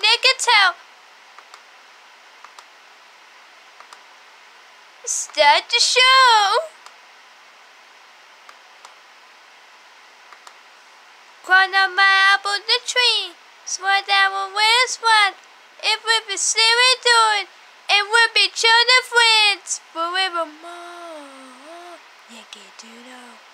negative. Start the show. Climb up my apple the tree. Swear that one will sweat. If we be silly doing. It will be children friends forevermore. Yankee Doodle.